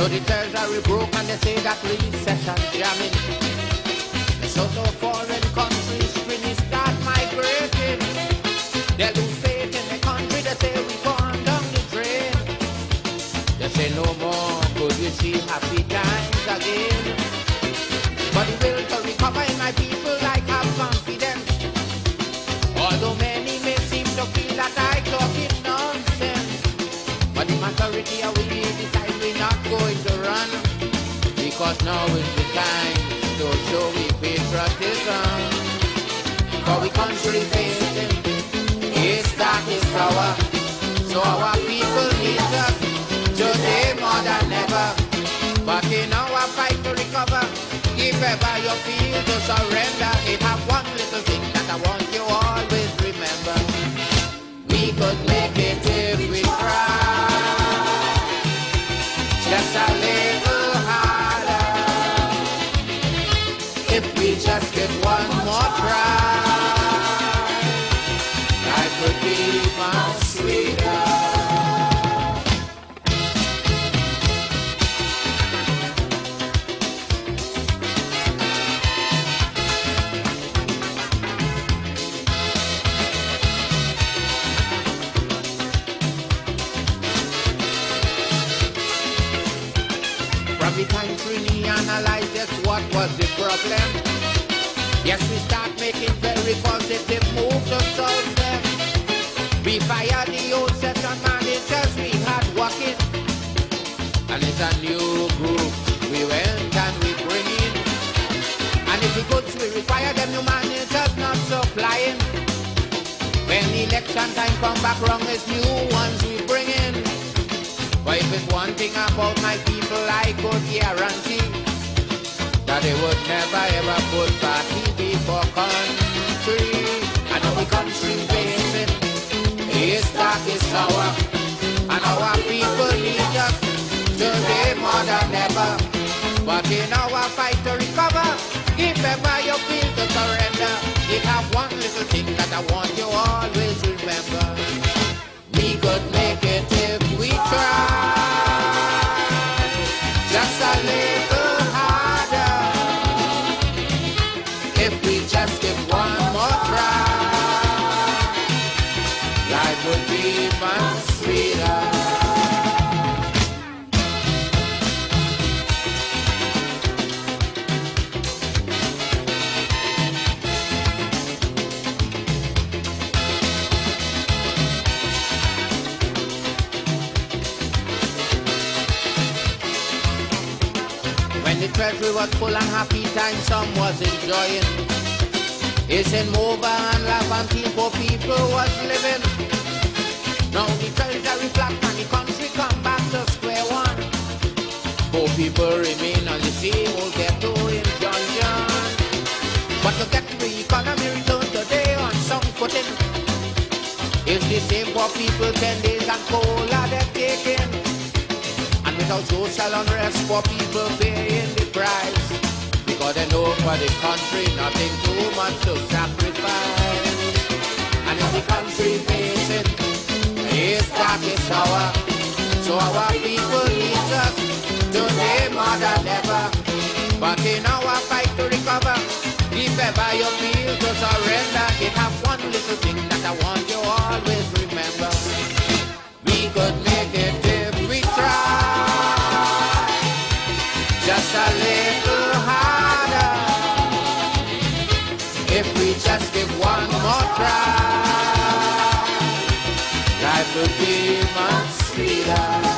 So the treasury broke and they say that recession jamming. So no foreign countries Because now is the time to show we patriotism. For we country facing, that is power. So our people need us today more than ever. But in our fight to recover, if ever you feel to surrender, it have one little thing that I want you always remember. We could make it if we try. Just a little From time country, we analyze just what was the problem. Yes, we start making very positive moves to solve them. We fire the old set of managers we had working. And it's a new group we went and we bring in. And if the goods we require them new managers not supplying. When election time come back wrong, it's new ones. But if it's one thing about my people, I could guarantee that they would never ever put party before country. And the country facing is dark is sour, and our people need us today more than ever. But in our fight to recover, if ever you feel to surrender, it have one little thing that I want you always remember. Treasury was full and happy time, some was enjoying. It's in Mova and Laventine poor people was living. Now the treasury flat and the country come back to square one. Poor people remain on the same old ghetto in John. But to get the economy return today on some footing. It's the same poor people, 10 days and cola they're taking. And without social unrest, poor people price. Lord know for the country, nothing too much to sacrifice. And if the country facing its darkest hour, so our people need us today more than ever. But in our fight to recover, if ever you feel to surrender, it have one little thing that I want you always remember. We could Shandu Dima Sri